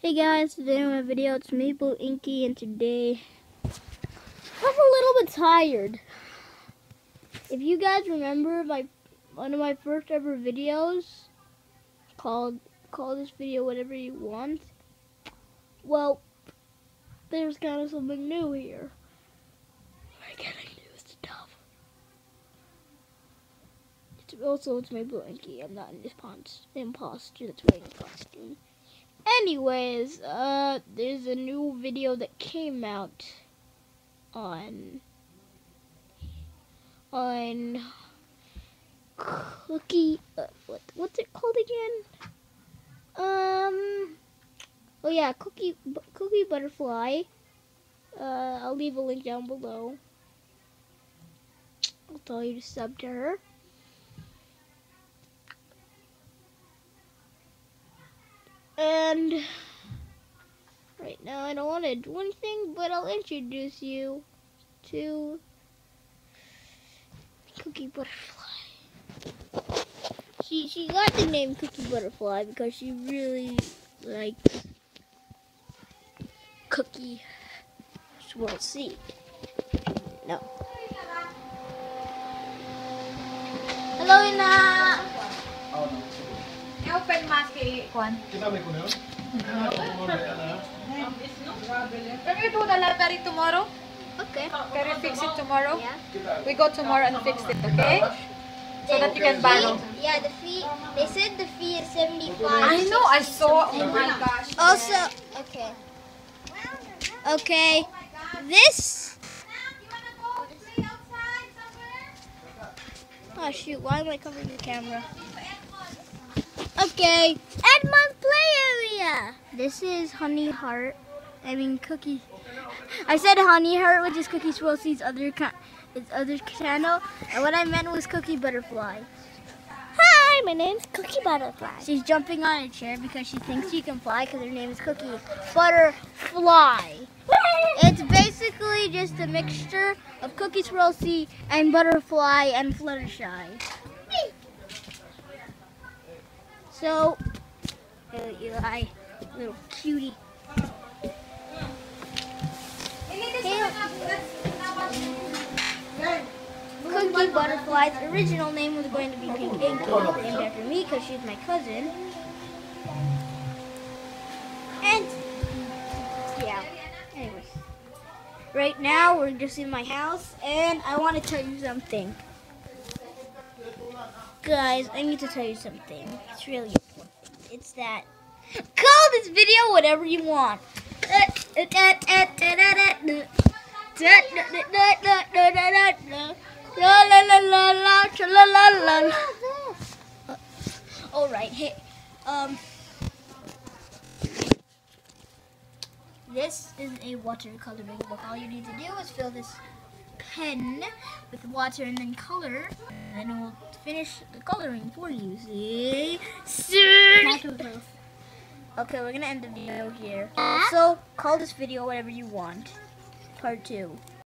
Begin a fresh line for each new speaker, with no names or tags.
Hey guys, today on my video it's Maple Inky and today I'm a little bit tired. If you guys remember my one of my first ever videos called call this video whatever you want. Well, there's kind of something new here. We're getting new stuff. It's also it's Maple Inky. I'm not an imposter that's wearing a costume. Anyways, uh, there's a new video that came out on on cookie. Uh, what what's it called again? Um. Oh yeah, cookie cookie butterfly. Uh, I'll leave a link down below. I'll tell you to sub to her. And right now I don't want to do anything, but I'll introduce you to Cookie Butterfly. She she got the name Cookie Butterfly because she really likes Cookie Swirl C. No. Hello, Ina.
I-open mask kay Kwan.
Kinabi ko na yun?
Can we do the lottery tomorrow?
Okay.
Can we fix it tomorrow?
Yeah.
We go tomorrow and fix it, okay? So that you can
The
buy.
fee- Yeah, the fee. They said the fee is seventy-five.
I know, I saw. Oh my gosh.
Also, okay. Okay, this. Oh shoot! Why am I covering the camera? Okay, Edmund play area. This is Honey Heart. I mean Cookie. I said Honey Heart, which is Cookie Swirl Seed's other its other channel, and what I meant was Cookie Butterfly. Hi, my name's Cookie Butterfly. She's jumping on a chair because she thinks she can fly because her name is Cookie Butterfly. It's basically just a mixture of Cookie Swirl Seed and Butterfly and Fluttershy. So, hey, Eli, little cutie. Cookie Butterfly's original name was going to be Pink named after me because she's my cousin. And, yeah, anyways. Right now, we're just in my house, and I want to tell you something. Guys, I need to tell you something. It's really important. It's that. Call this video whatever you want. La la la la la cha la la la la. All right, hey, um, this is a watercoloring book. All you need to do is fill this pen with water and then color, and then it will finish the coloring for you. See? Okay, we're gonna end the video here. So, call this video whatever you want. Part two.